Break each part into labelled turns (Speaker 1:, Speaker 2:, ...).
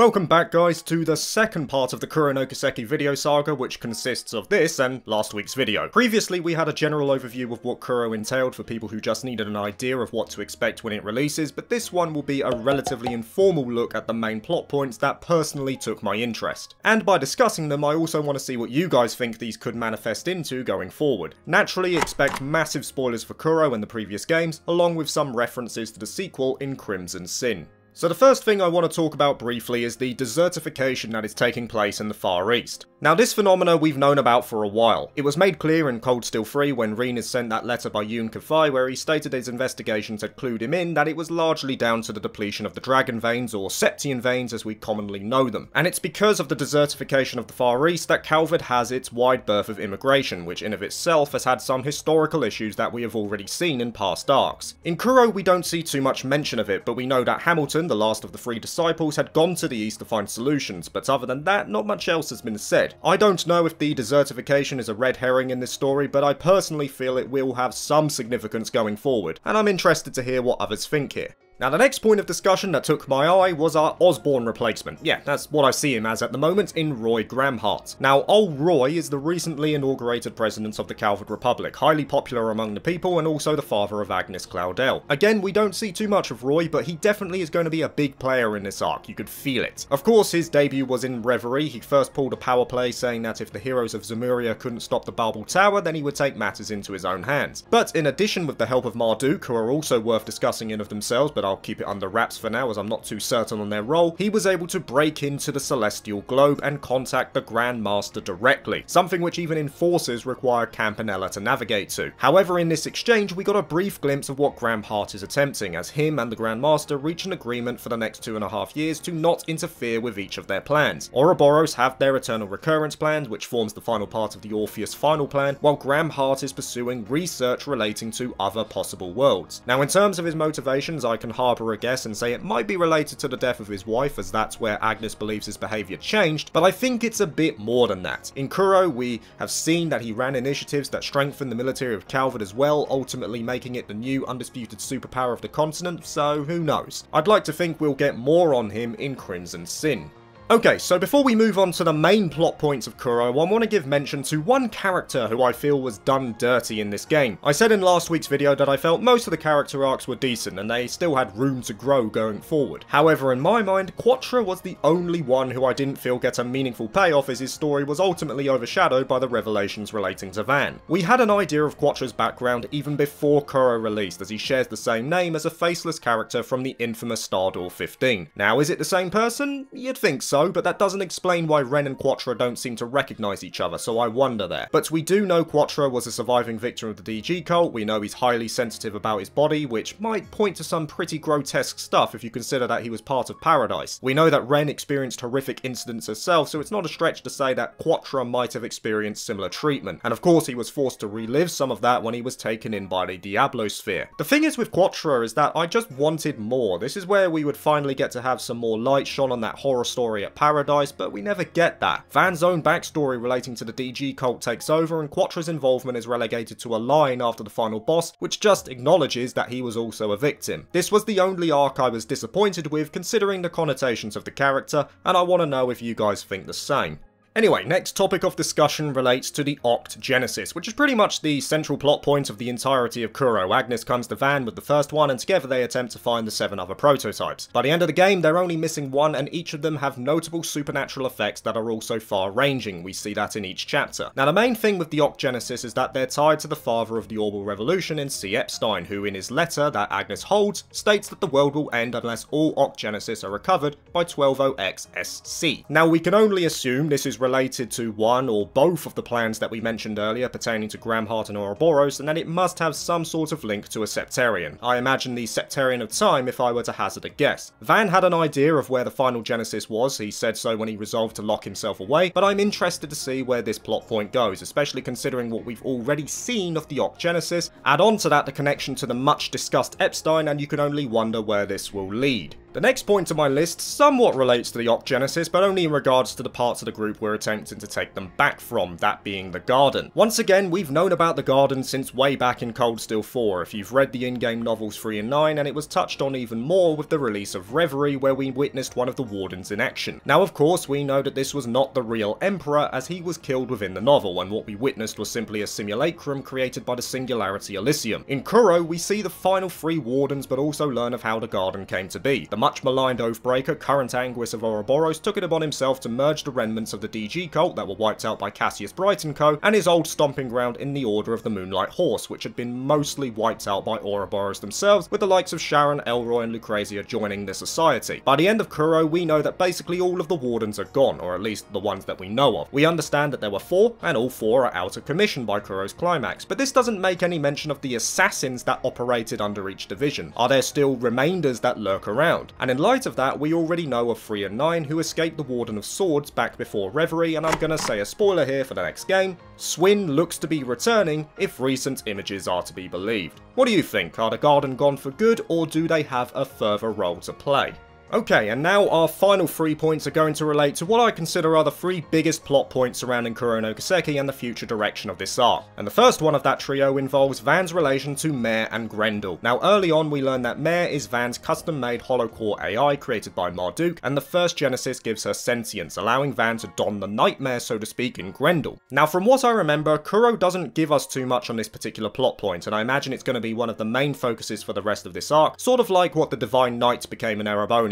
Speaker 1: Welcome back guys to the second part of the Kuro no Kiseki video saga which consists of this and last week's video. Previously we had a general overview of what Kuro entailed for people who just needed an idea of what to expect when it releases, but this one will be a relatively informal look at the main plot points that personally took my interest. And by discussing them I also want to see what you guys think these could manifest into going forward. Naturally expect massive spoilers for Kuro and the previous games, along with some references to the sequel in Crimson Sin. So the first thing I want to talk about briefly is the desertification that is taking place in the Far East. Now this phenomena we've known about for a while. It was made clear in Cold Steel 3 when Rean is sent that letter by Yun Ka-fai where he stated his investigations had clued him in that it was largely down to the depletion of the Dragon Veins or Septian Veins as we commonly know them. And it's because of the desertification of the Far East that Calvard has its wide berth of immigration, which in of itself has had some historical issues that we have already seen in past arcs. In Kuro we don't see too much mention of it, but we know that Hamilton the last of the three disciples, had gone to the east to find solutions, but other than that, not much else has been said. I don't know if the desertification is a red herring in this story, but I personally feel it will have some significance going forward, and I'm interested to hear what others think here. Now the next point of discussion that took my eye was our Osborne replacement. Yeah, that's what I see him as at the moment in Roy Gramhardt. Now old Roy is the recently inaugurated president of the Calvard Republic, highly popular among the people and also the father of Agnes Claudel. Again, we don't see too much of Roy, but he definitely is going to be a big player in this arc, you could feel it. Of course, his debut was in Reverie, he first pulled a power play saying that if the heroes of Zemuria couldn't stop the Babel Tower, then he would take matters into his own hands. But in addition, with the help of Marduk, who are also worth discussing in of themselves, but I'll keep it under wraps for now as I'm not too certain on their role, he was able to break into the Celestial Globe and contact the Grand Master directly, something which even enforcers require Campanella to navigate to. However, in this exchange, we got a brief glimpse of what Gramhardt is attempting, as him and the Grand Master reach an agreement for the next two and a half years to not interfere with each of their plans. Ouroboros have their Eternal Recurrence plans, which forms the final part of the Orpheus final plan, while Gramhardt is pursuing research relating to other possible worlds. Now, in terms of his motivations, I can harbour a guess and say it might be related to the death of his wife as that's where Agnes believes his behaviour changed, but I think it's a bit more than that. In Kuro, we have seen that he ran initiatives that strengthened the military of Calvard as well, ultimately making it the new undisputed superpower of the continent, so who knows. I'd like to think we'll get more on him in Crimson Sin. Okay, so before we move on to the main plot points of Kuro, I want to give mention to one character who I feel was done dirty in this game. I said in last week's video that I felt most of the character arcs were decent and they still had room to grow going forward. However, in my mind, Quatre was the only one who I didn't feel get a meaningful payoff as his story was ultimately overshadowed by the revelations relating to Van. We had an idea of Quatre's background even before Kuro released as he shares the same name as a faceless character from the infamous Stardoor 15. Now, is it the same person? You'd think so but that doesn't explain why Ren and Quatre don't seem to recognise each other, so I wonder there. But we do know Quatre was a surviving victim of the DG cult, we know he's highly sensitive about his body, which might point to some pretty grotesque stuff if you consider that he was part of Paradise. We know that Ren experienced horrific incidents herself, so it's not a stretch to say that Quatre might have experienced similar treatment. And of course he was forced to relive some of that when he was taken in by the Diablo Sphere. The thing is with Quatre is that I just wanted more. This is where we would finally get to have some more light shone on that horror story at Paradise, but we never get that. Van's own backstory relating to the DG cult takes over, and Quatre's involvement is relegated to a line after the final boss, which just acknowledges that he was also a victim. This was the only arc I was disappointed with, considering the connotations of the character, and I want to know if you guys think the same. Anyway, next topic of discussion relates to the Oct Genesis, which is pretty much the central plot point of the entirety of Kuro. Agnes comes to Van with the first one, and together they attempt to find the seven other prototypes. By the end of the game, they're only missing one, and each of them have notable supernatural effects that are also far-ranging. We see that in each chapter. Now, the main thing with the Oct Genesis is that they're tied to the father of the Orbital Revolution in C. Epstein, who in his letter that Agnes holds, states that the world will end unless all Oct Genesis are recovered by 120XSC. Now, we can only assume this is related to one or both of the plans that we mentioned earlier pertaining to Gramhardt and Ouroboros, and then it must have some sort of link to a Sept-Terrion. I imagine the Sept-Terrion of Time if I were to hazard a guess. Van had an idea of where the final Genesis was, he said so when he resolved to lock himself away, but I'm interested to see where this plot point goes, especially considering what we've already seen of the Oct Genesis. Add on to that the connection to the much discussed Epstein, and you can only wonder where this will lead. The next point on my list somewhat relates to the Oct Genesis, but only in regards to the parts of the group we're attempting to take them back from, that being the Garden. Once again, we've known about the Garden since way back in Cold Steel 4, if you've read the in-game novels 3 and 9, and it was touched on even more with the release of Reverie, where we witnessed one of the Wardens in action. Now of course, we know that this was not the real Emperor, as he was killed within the novel, and what we witnessed was simply a simulacrum created by the Singularity Elysium. In Kuro, we see the final three Wardens, but also learn of how the Garden came to be. The much maligned Oathbreaker, current Anguis of Ouroboros, took it upon himself to merge the remnants of the DG cult that were wiped out by Cassius Bright and co, and his old stomping ground in the Order of the Moonlight Horse, which had been mostly wiped out by Ouroboros themselves, with the likes of Sharon, Elroy, and Lucrezia joining the society. By the end of Kuro, we know that basically all of the Wardens are gone, or at least the ones that we know of. We understand that there were four, and all four are out of commission by Kuro's climax, but this doesn't make any mention of the assassins that operated under each division. Are there still remainders that lurk around? And in light of that, we already know of 3 and 9 who escaped the Warden of Swords back before Reverie, and I'm gonna say a spoiler here for the next game, Swin looks to be returning if recent images are to be believed. What do you think? Are the Garden gone for good, or do they have a further role to play? Okay, and now our final three points are going to relate to what I consider are the three biggest plot points surrounding Kuro no Kiseki and the future direction of this arc. And the first one of that trio involves Van's relation to Mare and Grendel. Now early on we learn that Mare is Van's custom-made holocore AI created by Marduk, and the first Genesis gives her sentience, allowing Van to don the nightmare so to speak in Grendel. Now from what I remember, Kuro doesn't give us too much on this particular plot point, and I imagine it's going to be one of the main focuses for the rest of this arc, sort of like what the Divine Knights became in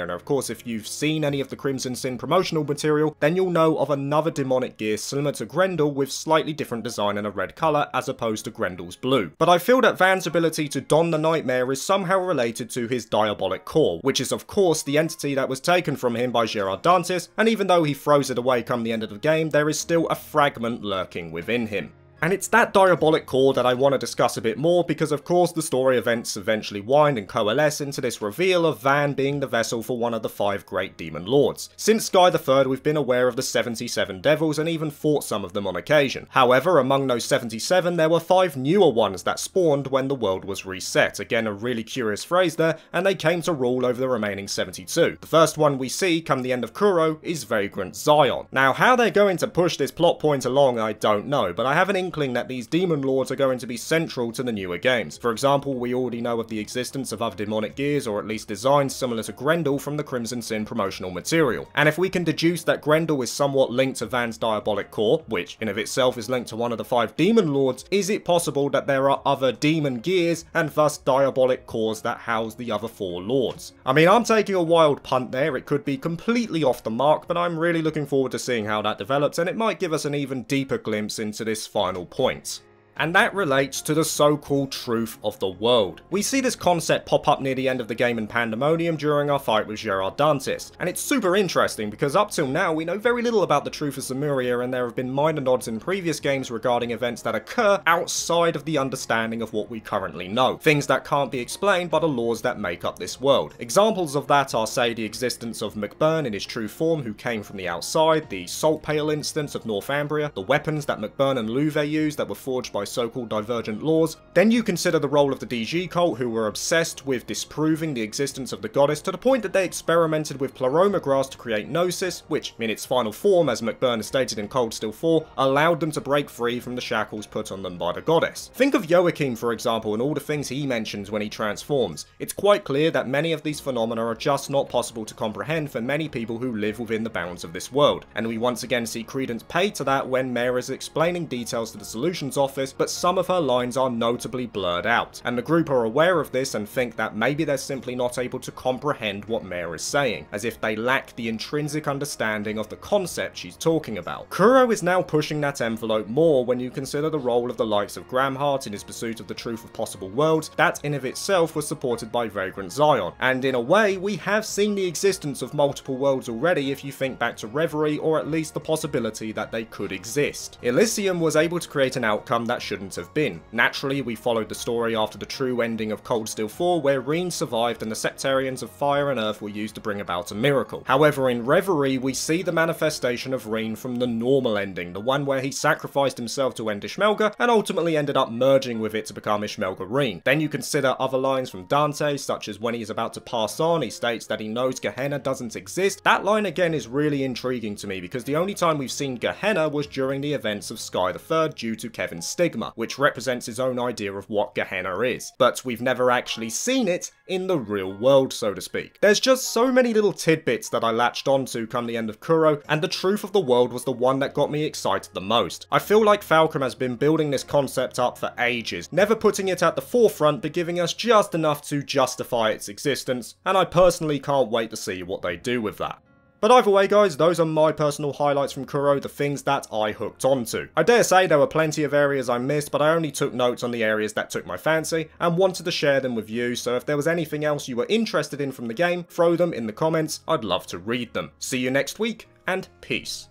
Speaker 1: Erebonia and of course if you've seen any of the Crimson Sin promotional material, then you'll know of another demonic gear similar to Grendel with slightly different design and a red colour as opposed to Grendel's blue. But I feel that Van's ability to don the Nightmare is somehow related to his Diabolic Core, which is of course the entity that was taken from him by Gerard Dantes, and even though he throws it away come the end of the game, there is still a fragment lurking within him. And it's that diabolic core that I want to discuss a bit more because of course the story events eventually wind and coalesce into this reveal of Van being the vessel for one of the five great demon lords. Since Sky III we've been aware of the 77 devils and even fought some of them on occasion. However, among those 77 there were five newer ones that spawned when the world was reset. Again a really curious phrase there, and they came to rule over the remaining 72. The first one we see come the end of Kuro is Vagrant Zion. Now how they're going to push this plot point along I don't know, but I have an inkling that these demon lords are going to be central to the newer games. For example, we already know of the existence of other demonic gears, or at least designs similar to Grendel from the Crimson Sin promotional material. And if we can deduce that Grendel is somewhat linked to Van's diabolic core, which in of itself is linked to one of the five demon lords, is it possible that there are other demon gears and thus diabolic cores that house the other four lords? I mean, I'm taking a wild punt there, it could be completely off the mark, but I'm really looking forward to seeing how that develops, and it might give us an even deeper glimpse into this final point points and that relates to the so-called truth of the world. We see this concept pop up near the end of the game in Pandemonium during our fight with Gerard Dantes, and it's super interesting because up till now we know very little about the truth of Zemuria and there have been minor nods in previous games regarding events that occur outside of the understanding of what we currently know, things that can't be explained by the laws that make up this world. Examples of that are say the existence of McBurn in his true form who came from the outside, the Salt Pale instance of Northumbria, the weapons that McBurn and Louvet used that were forged by so-called divergent laws. Then you consider the role of the DG cult who were obsessed with disproving the existence of the goddess to the point that they experimented with Pleroma grass to create Gnosis, which in its final form, as McBurner stated in Cold Steel 4, allowed them to break free from the shackles put on them by the goddess. Think of Joachim for example and all the things he mentions when he transforms. It's quite clear that many of these phenomena are just not possible to comprehend for many people who live within the bounds of this world, and we once again see credence paid to that when Mare is explaining details to the Solutions Office, but some of her lines are notably blurred out, and the group are aware of this and think that maybe they're simply not able to comprehend what Mare is saying, as if they lack the intrinsic understanding of the concept she's talking about. Kuro is now pushing that envelope more when you consider the role of the likes of Gramhardt in his pursuit of the truth of possible worlds, that in of itself was supported by Vagrant Zion, and in a way, we have seen the existence of multiple worlds already if you think back to Reverie, or at least the possibility that they could exist. Elysium was able to create an outcome that that shouldn't have been. Naturally, we followed the story after the true ending of Cold Steel 4 where Rean survived and the Sept-Terrions of Fire and Earth were used to bring about a miracle. However, in Reverie, we see the manifestation of Rean from the normal ending, the one where he sacrificed himself to end Ishmelga and ultimately ended up merging with it to become Ishmelga Rean. Then you consider other lines from Dante, such as when he's about to pass on, he states that he knows Gehenna doesn't exist. That line again is really intriguing to me because the only time we've seen Gehenna was during the events of Sky the Third due to Kevin Kevin's stigma, which represents his own idea of what Gehenna is. But we've never actually seen it in the real world, so to speak. There's just so many little tidbits that I latched onto come the end of Kuro, and the truth of the world was the one that got me excited the most. I feel like Falcom has been building this concept up for ages, never putting it at the forefront but giving us just enough to justify its existence, and I personally can't wait to see what they do with that. But either way guys, those are my personal highlights from Kuro, the things that I hooked onto. I dare say there were plenty of areas I missed, but I only took notes on the areas that took my fancy, and wanted to share them with you, so if there was anything else you were interested in from the game, throw them in the comments, I'd love to read them. See you next week, and peace.